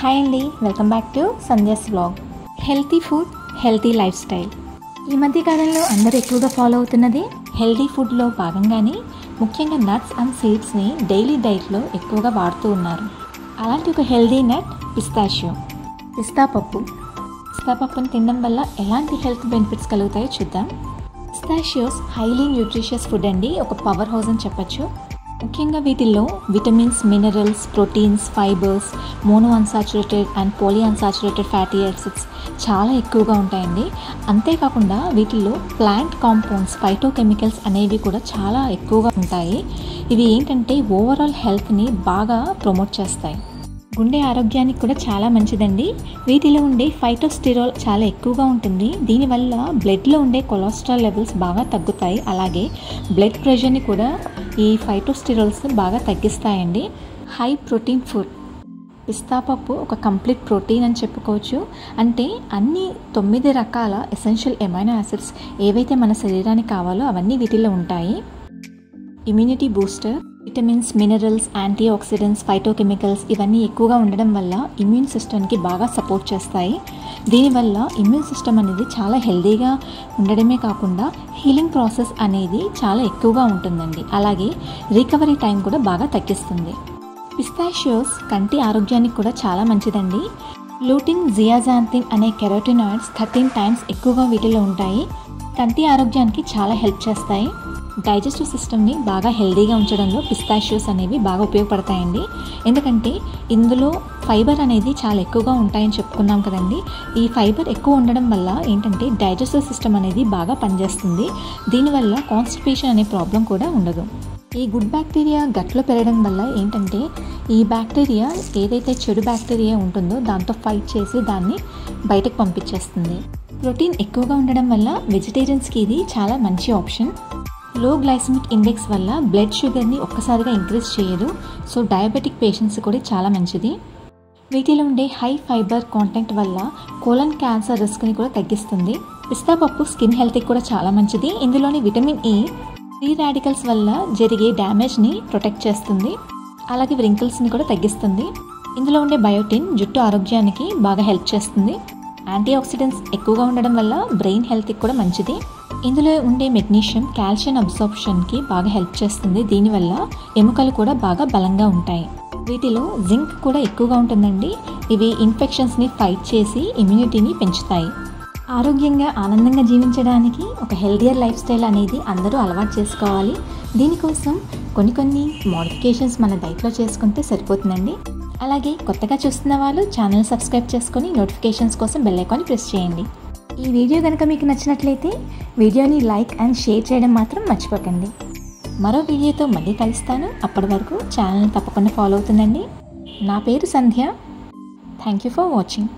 Hi అండి welcome back to Sandhya's blog healthy food healthy lifestyle. ఈ మధ్య కాలంలో అందరూ ఎక్కువగా ఫాలో అవుతున్నది హెల్తీ ఫుడ్లో భాగంగానే ముఖ్యంగా నట్స్ అండ్ సీడ్స్ని డైలీ డైట్లో ఎక్కువగా వాడుతూ ఉన్నారు. అలాంటి ఒక హెల్దీ నట్ పిస్తాషియో. పిస్తా పప్పు. పిస్తా పప్పుని తినడం వల్ల ఎలాంటి హెల్త్ బెనిఫిట్స్ కలుగుతాయో చూద్దాం. పిస్తాషియోస్ హైలీ న్యూట్రిషియస్ ఫుడ్ అండి ఒక పవర్ హౌస్ అని చెప్పొచ్చు. ముఖ్యంగా వీటిల్లో vitamins minerals proteins fibres mono unsaturated and poly unsaturated fatty acids చాలా ఎక్కువగా ఉంటాయండి. అంతేకాకుండా వీటిల్లో ప్లాంట్ కాంపౌండ్స్ ఫైటోకెమికల్స్ అనేవి కూడా చాలా ఎక్కువగా ఉంటాయి. ఇవి ఏంటంటే ఓవరాల్ హెల్త్ని బాగా ప్రమోట్ చేస్తాయి. గుండె ఆరోగ్యానికి కూడా చాలా మంచిదండి. వీటిలో ఉండే ఫైటోస్టిరాల్ చాలా ఎక్కువగా ఉంటుంది. దీనివల్ల బ్లడ్లో ఉండే కొలెస్ట్రాల్ లెవెల్స్ బాగా తగ్గుతాయి. అలాగే బ్లడ్ ప్రెషర్ని కూడా ఈ ఫైటోస్టిరాల్స్ బాగా తగ్గిస్తాయండి. హై ప్రోటీన్ ఫుడ్ పిస్తా పప్పు ఒక కంప్లీట్ ప్రోటీన్ అని చెప్పుకోవచ్చు. అంటే అన్ని తొమ్మిది రకాల ఎసెన్షియల్ ఎమైనో యాసిడ్స్ ఏవైతే మన శరీరానికి కావాలో అవన్నీ వీటిలో ఉంటాయి. Immunity booster vitamins minerals antioxidants phytochemicals ఇవన్నీ ఎక్కువగా ఉండడం వల్ల ఇమ్యూన్ సిస్టమ్కి బాగా సపోర్ట్ చేస్తాయి. దీనివల్ల ఇమ్యూన్ సిస్టమ్ అనేది చాలా హెల్దీగా ఉండడమే కాకుండా హీలింగ్ ప్రాసెస్ అనేది చాలా ఎక్కువగా ఉంటుందండి. అలాగే రికవరీ టైం కూడా బాగా తగ్గిస్తుంది. పిస్తాషియోస్ కంటి ఆరోగ్యానికి కూడా చాలా మంచిదండి. లూటిన్ జియాజాంతిన్ అనే కెరోటినాయిడ్స్ థర్టీన్ టైమ్స్ ఎక్కువగా వీటిలో ఉంటాయి. కంటి ఆరోగ్యానికి చాలా హెల్ప్ చేస్తాయి. డైజెస్టివ్ సిస్టమ్ని బాగా హెల్దీగా ఉంచడంలో పిస్తాషియోస్ అనేవి బాగా ఉపయోగపడతాయండి. ఎందుకంటే ఇందులో ఫైబర్ అనేది చాలా ఎక్కువగా ఉంటాయని చెప్పుకున్నాం కదండి. ఈ ఫైబర్ ఎక్కువ ఉండడం వల్ల ఏంటంటే డైజెస్టివ్ సిస్టమ్ అనేది బాగా పనిచేస్తుంది. దీనివల్ల కాన్స్టిపేషన్ అనే ప్రాబ్లం కూడా ఉండదు. ఈ గుడ్ బ్యాక్టీరియా గట్లో పెరగడం వల్ల ఏంటంటే ఈ బ్యాక్టీరియా ఏదైతే చెడు బ్యాక్టీరియా ఉంటుందో దాంతో ఫైట్ చేసి దాన్ని బయటకు పంపించేస్తుంది. ప్రోటీన్ ఎక్కువగా ఉండడం వల్ల వెజిటేరియన్స్కి ఇది చాలా మంచి ఆప్షన్. లో గ్లైసమిక్ ఇండెక్స్ వల్ల బ్లడ్ షుగర్ని ఒక్కసారిగా ఇంక్రీజ్ చేయదు. సో డయాబెటిక్ పేషెంట్స్ కూడా చాలా మంచిది. వీటిలో ఉండే హై ఫైబర్ కాంటెంట్ వల్ల కోలన్ క్యాన్సర్ రిస్క్ని కూడా తగ్గిస్తుంది. పిస్తా పప్పు స్కిన్ హెల్త్కి కూడా చాలా మంచిది. ఇందులోని విటమిన్ ఈ ఫ్రీ రాడికల్స్ వల్ల జరిగే డ్యామేజ్ని ప్రొటెక్ట్ చేస్తుంది. అలాగే వ్రింకిల్స్ని కూడా తగ్గిస్తుంది. ఇందులో ఉండే బయోటిన్ జుట్టు ఆరోగ్యానికి బాగా హెల్ప్ చేస్తుంది. యాంటీ ఆక్సిడెంట్స్ ఎక్కువగా ఉండడం వల్ల బ్రెయిన్ హెల్త్కి కూడా మంచిది. ఇందులో ఉండే మెగ్నీషియం కాల్షియం అబ్సార్ప్షన్కి బాగా హెల్ప్ చేస్తుంది. దీనివల్ల ఎముకలు కూడా బాగా బలంగా ఉంటాయి. వీటిలో జింక్ కూడా ఎక్కువగా ఉంటుందండి. ఇవి ఇన్ఫెక్షన్స్ని ఫైట్ చేసి ఇమ్యూనిటీని పెంచుతాయి. ఆరోగ్యంగా ఆనందంగా జీవించడానికి ఒక హెల్దియర్ లైఫ్ స్టైల్ అనేది అందరూ అలవాటు చేసుకోవాలి. దీనికోసం కొన్ని కొన్ని మోడిఫికేషన్స్ మన డైట్లో చేసుకుంటే సరిపోతుందండి. అలాగే కొత్తగా చూస్తున్న వాళ్ళు ఛానల్ సబ్స్క్రైబ్ చేసుకొని నోటిఫికేషన్స్ కోసం బెల్ ఐకాన్ ప్రెస్ చేయండి. ఈ వీడియో కనుక మీకు నచ్చినట్లయితే వీడియోని లైక్ అండ్ షేర్ చేయడం మాత్రం మర్చిపోకండి. మరో వీడియోతో మళ్ళీ కలుస్తాను. అప్పటి వరకు ఛానల్ని తప్పకుండా ఫాలో అవుతుందండి నా పేరు Sandhya. Thank you for watching